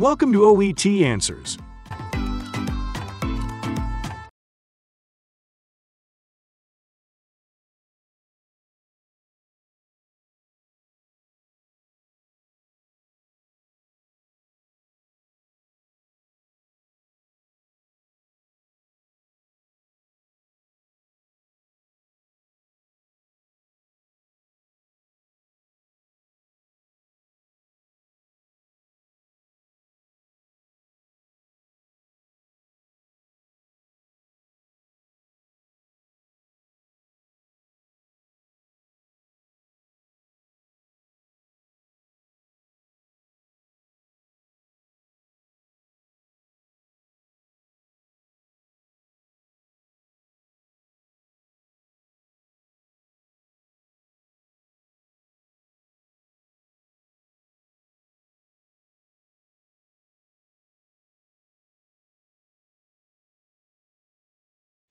Welcome to OET Answers.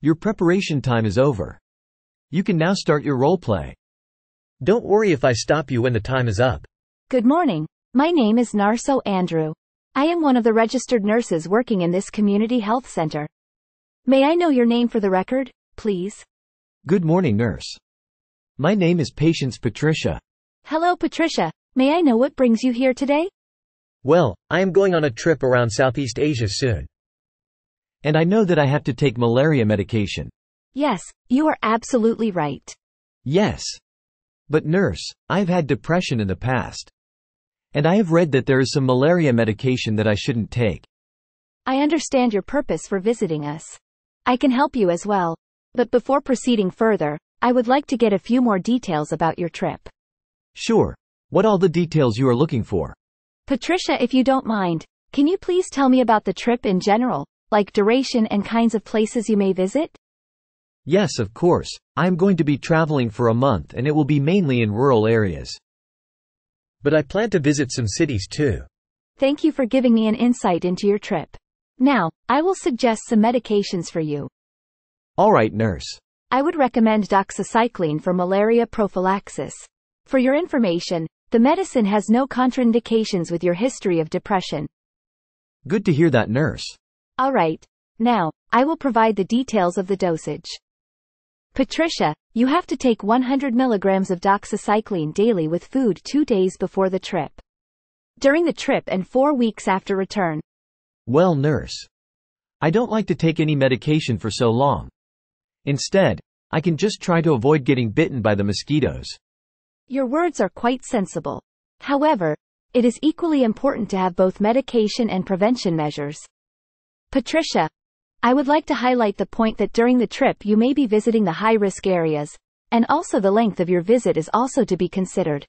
Your preparation time is over. You can now start your role play. Don't worry if I stop you when the time is up. Good morning. My name is Narso Andrew. I am one of the registered nurses working in this community health center. May I know your name for the record, please? Good morning, nurse. My name is Patience Patricia. Hello, Patricia. May I know what brings you here today? Well, I am going on a trip around Southeast Asia soon. And I know that I have to take malaria medication. Yes, you are absolutely right. Yes. But nurse, I've had depression in the past. And I have read that there is some malaria medication that I shouldn't take. I understand your purpose for visiting us. I can help you as well. But before proceeding further, I would like to get a few more details about your trip. Sure. What all the details you are looking for? Patricia, if you don't mind, can you please tell me about the trip in general, like duration and kinds of places you may visit? Yes, of course. I am going to be traveling for a month and it will be mainly in rural areas. But I plan to visit some cities too. Thank you for giving me an insight into your trip. Now, I will suggest some medications for you. Alright, nurse. I would recommend doxycycline for malaria prophylaxis. For your information, the medicine has no contraindications with your history of depression. Good to hear that, nurse. Alright. Now, I will provide the details of the dosage. Patricia, you have to take 100 milligrams of doxycycline daily with food two days before the trip. During the trip and four weeks after return. Well, nurse. I don't like to take any medication for so long. Instead, I can just try to avoid getting bitten by the mosquitoes. Your words are quite sensible. However, it is equally important to have both medication and prevention measures. Patricia, I would like to highlight the point that during the trip you may be visiting the high-risk areas, and also the length of your visit is also to be considered.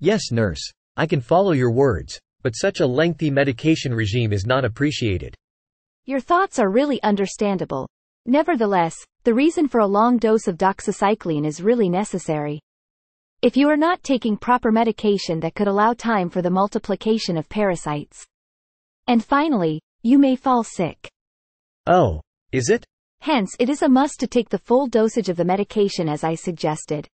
Yes, nurse. I can follow your words, but such a lengthy medication regime is not appreciated. Your thoughts are really understandable. Nevertheless, the reason for a long dose of doxycycline is really necessary. If you are not taking proper medication that could allow time for the multiplication of parasites. And finally, you may fall sick. Oh, is it? Hence, it is a must to take the full dosage of the medication as I suggested.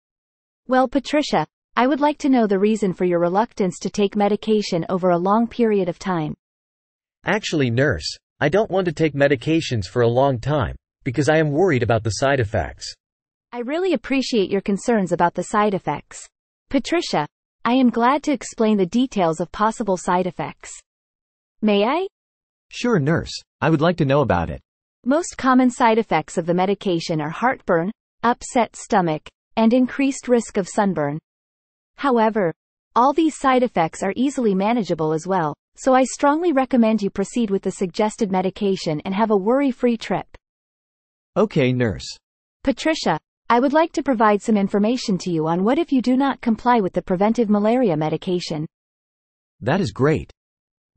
Well, Patricia, I would like to know the reason for your reluctance to take medication over a long period of time. Actually, nurse, I don't want to take medications for a long time, because I am worried about the side effects. I really appreciate your concerns about the side effects. Patricia, I am glad to explain the details of possible side effects. May I? Sure, nurse. I would like to know about it. Most common side effects of the medication are heartburn, upset stomach, and increased risk of sunburn. However, all these side effects are easily manageable as well, so I strongly recommend you proceed with the suggested medication and have a worry-free trip. Okay, nurse. Patricia, I would like to provide some information to you on what if you do not comply with the preventive malaria medication. That is great.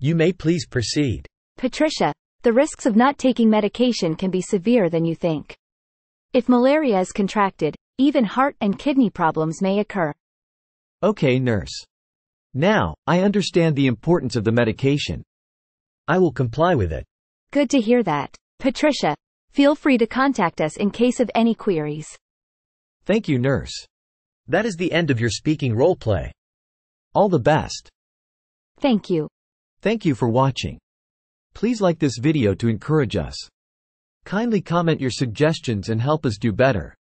You may please proceed. Patricia, the risks of not taking medication can be severe than you think. If malaria is contracted, even heart and kidney problems may occur. Okay, nurse. Now, I understand the importance of the medication. I will comply with it. Good to hear that. Patricia, feel free to contact us in case of any queries. Thank you, nurse. That is the end of your speaking role play. All the best. Thank you. Thank you for watching. Please like this video to encourage us. Kindly comment your suggestions and help us do better.